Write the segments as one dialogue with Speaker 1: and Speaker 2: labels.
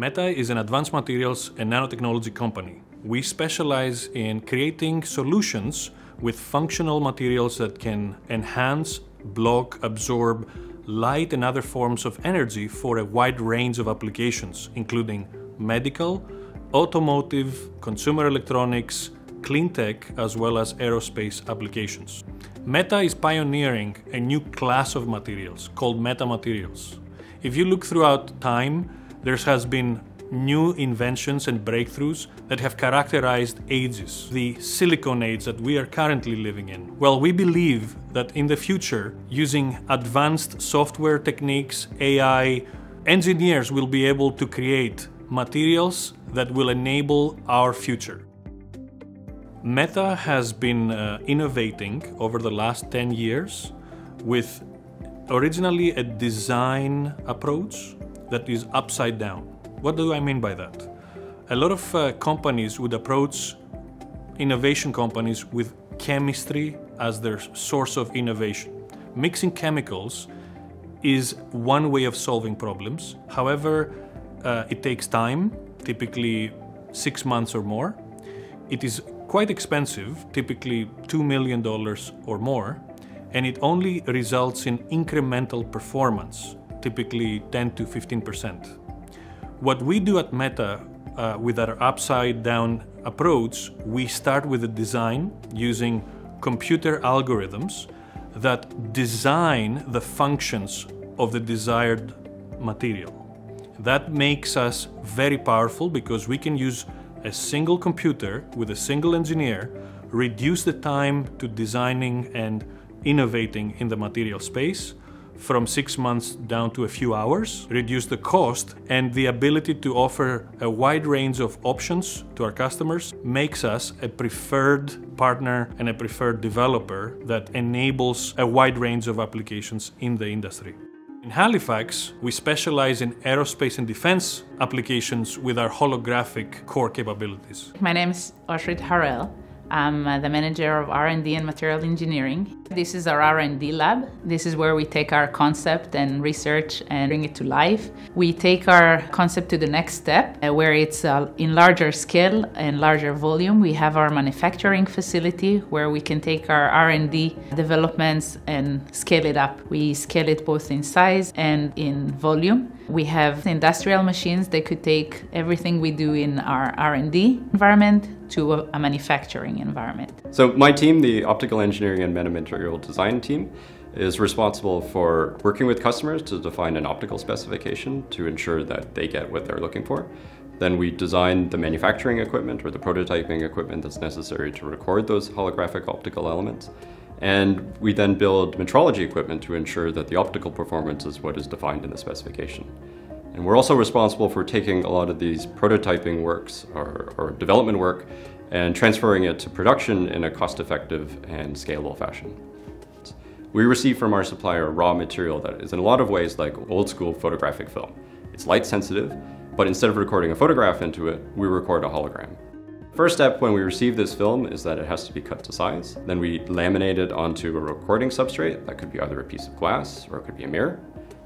Speaker 1: Meta is an advanced materials and nanotechnology company. We specialize in creating solutions with functional materials that can enhance, block, absorb light and other forms of energy for a wide range of applications, including medical, automotive, consumer electronics, clean tech, as well as aerospace applications. Meta is pioneering a new class of materials called metamaterials. If you look throughout time, there has been new inventions and breakthroughs that have characterized ages, the silicon age that we are currently living in. Well, we believe that in the future, using advanced software techniques, AI, engineers will be able to create materials that will enable our future. Meta has been uh, innovating over the last 10 years with originally a design approach that is upside down. What do I mean by that? A lot of uh, companies would approach innovation companies with chemistry as their source of innovation. Mixing chemicals is one way of solving problems. However, uh, it takes time, typically six months or more. It is quite expensive, typically $2 million or more, and it only results in incremental performance, typically 10 to 15%. What we do at Meta uh, with our upside down approach, we start with a design using computer algorithms that design the functions of the desired material. That makes us very powerful because we can use a single computer with a single engineer, reduce the time to designing and innovating in the material space from six months down to a few hours, reduce the cost, and the ability to offer a wide range of options to our customers makes us a preferred partner and a preferred developer that enables a wide range of applications in the industry. In Halifax, we specialize in aerospace and defense applications with our holographic core capabilities.
Speaker 2: My name is Oshrit Harel. I'm uh, the manager of R&D and material engineering. This is our R&D lab. This is where we take our concept and research and bring it to life. We take our concept to the next step uh, where it's uh, in larger scale and larger volume. We have our manufacturing facility where we can take our R&D developments and scale it up. We scale it both in size and in volume. We have industrial machines that could take everything we do in our R&D environment to a, manufacturing environment.
Speaker 3: So my team, the optical engineering and metamaterial design team, is responsible for working with customers to define an optical specification to ensure that they get what they're looking for. Then we design the manufacturing equipment or the prototyping equipment that's necessary to record those holographic optical elements. And we then build metrology equipment to ensure that the optical performance is what is defined in the specification. And we're also responsible for taking a lot of these prototyping works or, or development work and transferring it to production in a cost-effective and scalable fashion. We receive from our supplier a raw material that is in a lot of ways like old school photographic film. It's light sensitive, but instead of recording a photograph into it, we record a hologram. First step when we receive this film is that it has to be cut to size. Then we laminate it onto a recording substrate. That could be either a piece of glass or it could be a mirror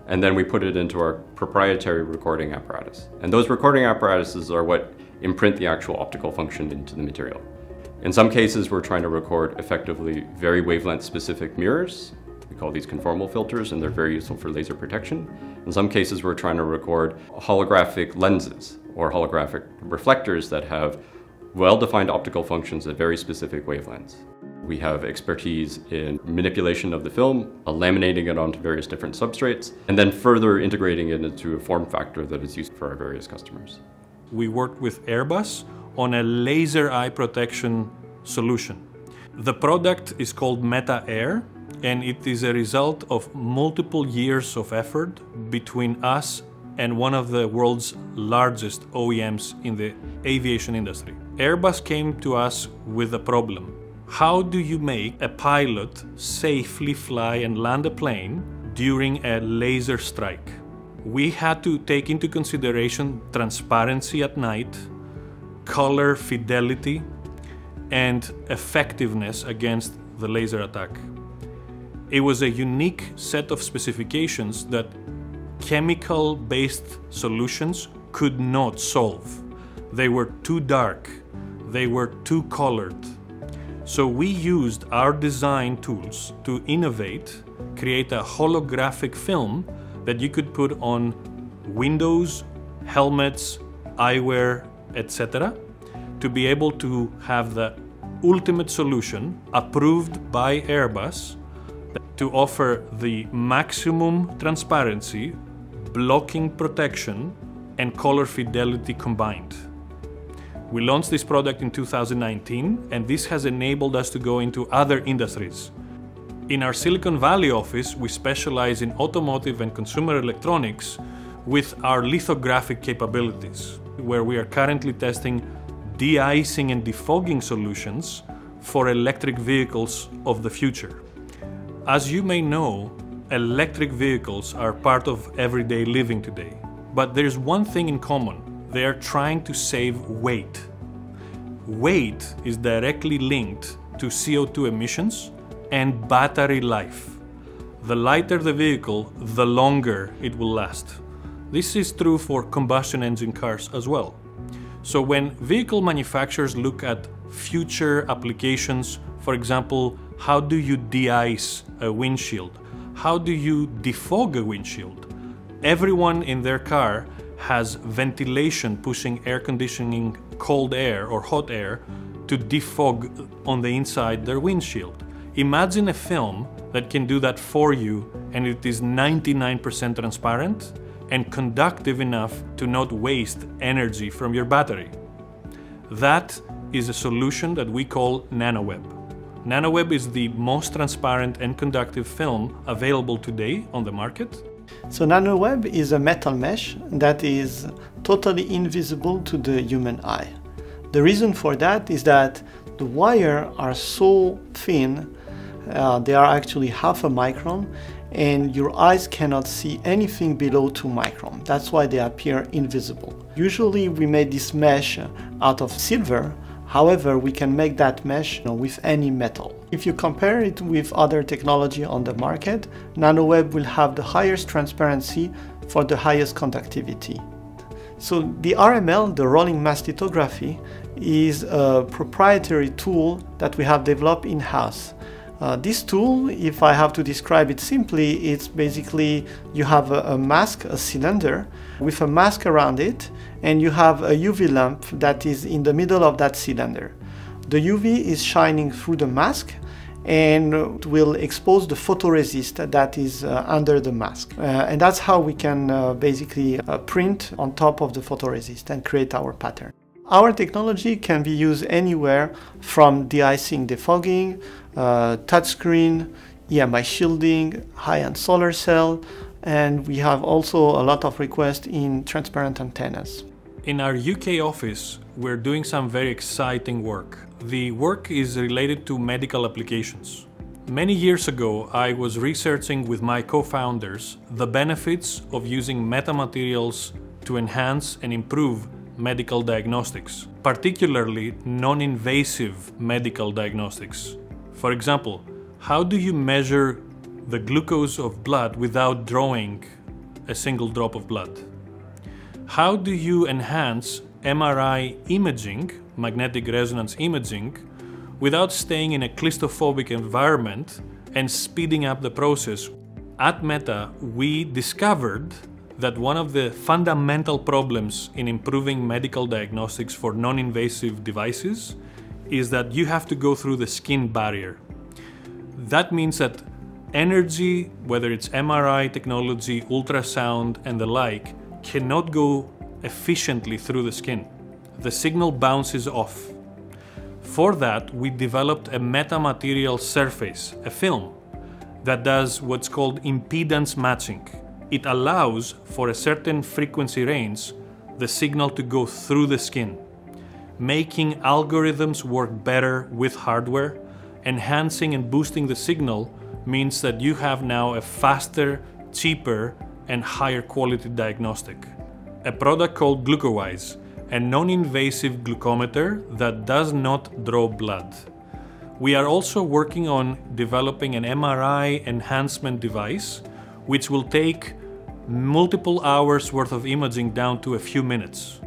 Speaker 3: and then we put it into our proprietary recording apparatus. And those recording apparatuses are what imprint the actual optical function into the material. In some cases, we're trying to record effectively very wavelength specific mirrors. We call these conformal filters and they're very useful for laser protection. In some cases, we're trying to record holographic lenses or holographic reflectors that have well-defined optical functions at very specific wavelengths. We have expertise in manipulation of the film, laminating it onto various different substrates, and then further integrating it into a form factor that is used for our various customers.
Speaker 1: We worked with Airbus on a laser eye protection solution. The product is called Meta Air, and it is a result of multiple years of effort between us and one of the world's largest OEMs in the aviation industry. Airbus came to us with a problem how do you make a pilot safely fly and land a plane during a laser strike? We had to take into consideration transparency at night, color fidelity, and effectiveness against the laser attack. It was a unique set of specifications that chemical based solutions could not solve. They were too dark, they were too colored. So we used our design tools to innovate, create a holographic film that you could put on windows, helmets, eyewear, etc., to be able to have the ultimate solution approved by Airbus to offer the maximum transparency, blocking protection, and color fidelity combined. We launched this product in 2019, and this has enabled us to go into other industries. In our Silicon Valley office, we specialize in automotive and consumer electronics with our lithographic capabilities, where we are currently testing de-icing and defogging solutions for electric vehicles of the future. As you may know, electric vehicles are part of everyday living today. But there's one thing in common they are trying to save weight. Weight is directly linked to CO2 emissions and battery life. The lighter the vehicle, the longer it will last. This is true for combustion engine cars as well. So, when vehicle manufacturers look at future applications, for example, how do you de ice a windshield? How do you defog a windshield? Everyone in their car has ventilation pushing air conditioning cold air or hot air to defog on the inside their windshield. Imagine a film that can do that for you and it is 99% transparent and conductive enough to not waste energy from your battery. That is a solution that we call NanoWeb. NanoWeb is the most transparent and conductive film available today on the market.
Speaker 4: So NanoWeb is a metal mesh that is totally invisible to the human eye. The reason for that is that the wire are so thin, uh, they are actually half a micron, and your eyes cannot see anything below 2 micron. That's why they appear invisible. Usually we made this mesh out of silver However, we can make that mesh you know, with any metal. If you compare it with other technology on the market, NanoWeb will have the highest transparency for the highest conductivity. So the RML, the rolling mask lithography, is a proprietary tool that we have developed in-house. Uh, this tool, if I have to describe it simply, it's basically you have a, a, mask, a cylinder, with a mask around it, and you have a UV lamp that is in the middle of that cylinder. The UV is shining through the mask and will expose the photoresist that is uh, under the mask. Uh, and that's how we can uh, basically uh, print on top of the photoresist and create our pattern. Our technology can be used anywhere from de-icing defogging, uh, touchscreen, EMI shielding, high-end solar cell, and we have also a lot of requests in transparent antennas.
Speaker 1: In our UK office, we're doing some very exciting work. The work is related to medical applications. Many years ago, I was researching with my co founders the benefits of using metamaterials to enhance and improve medical diagnostics, particularly non invasive medical diagnostics. For example, how do you measure the glucose of blood without drawing a single drop of blood? How do you enhance MRI imaging, magnetic resonance imaging, without staying in a claustrophobic environment and speeding up the process? At Meta, we discovered that one of the fundamental problems in improving medical diagnostics for non invasive devices is that you have to go through the skin barrier. That means that energy, whether it's MRI technology, ultrasound, and the like, cannot go efficiently through the skin. The signal bounces off. For that, we developed a metamaterial surface, a film, that does what's called impedance matching it allows for a certain frequency range the signal to go through the skin, making algorithms work better with hardware. Enhancing and boosting the signal means that you have now a faster, cheaper, and higher quality diagnostic. A product called GlucoWise, a non invasive glucometer that does not draw blood. We are also working on developing an MRI enhancement device which will take multiple hours worth of imaging down to a few minutes.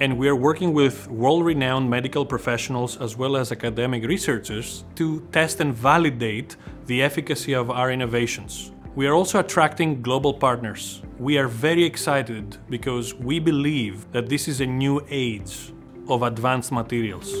Speaker 1: And we are working with world renowned medical professionals as well as academic researchers to test and validate the efficacy of our innovations. We are also attracting global partners. We are very excited because we believe that this is a new age of advanced materials.